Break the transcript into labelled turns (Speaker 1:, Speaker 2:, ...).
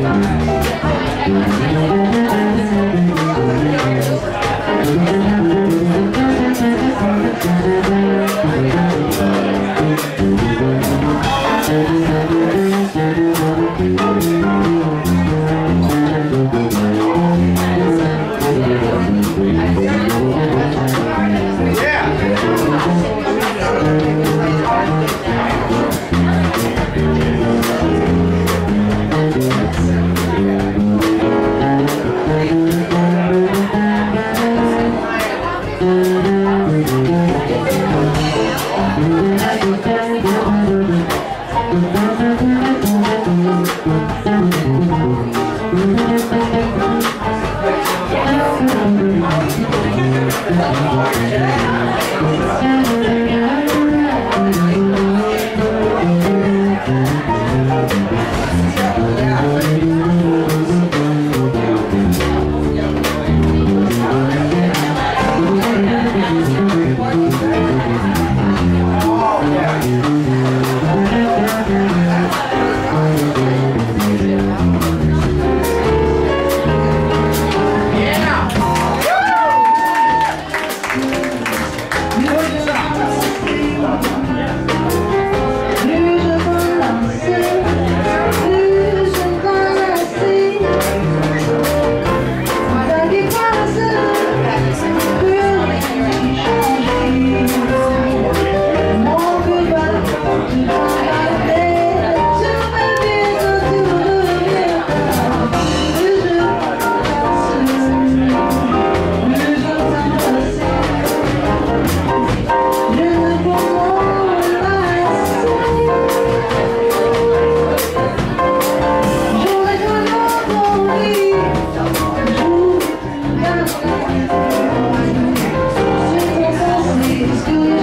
Speaker 1: Thank you. I'm gonna go get it. Thank you.